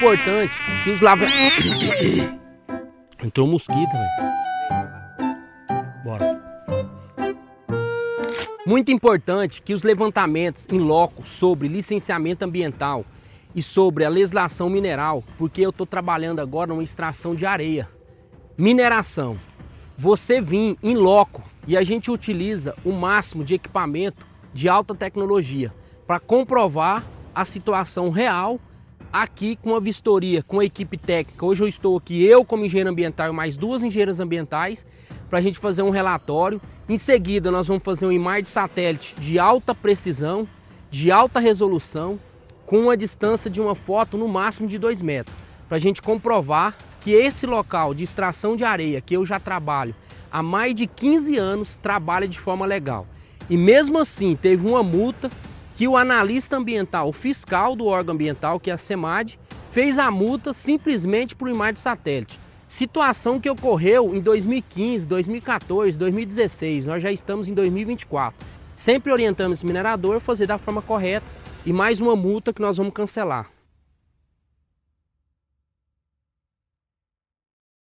importante que os lava... Entrou mosquito, velho. Bora. Muito importante que os levantamentos em loco sobre licenciamento ambiental e sobre a legislação mineral, porque eu estou trabalhando agora numa extração de areia. Mineração. Você vir em loco e a gente utiliza o máximo de equipamento de alta tecnologia para comprovar a situação real aqui com a vistoria, com a equipe técnica. Hoje eu estou aqui, eu como engenheiro ambiental e mais duas engenheiras ambientais, para a gente fazer um relatório. Em seguida, nós vamos fazer um imagem de satélite de alta precisão, de alta resolução, com uma distância de uma foto no máximo de 2 metros, para a gente comprovar que esse local de extração de areia que eu já trabalho há mais de 15 anos trabalha de forma legal. E mesmo assim teve uma multa que o analista ambiental, fiscal do órgão ambiental, que é a SEMAD, fez a multa simplesmente por imagem de satélite. Situação que ocorreu em 2015, 2014, 2016, nós já estamos em 2024. Sempre orientamos esse minerador a fazer da forma correta e mais uma multa que nós vamos cancelar.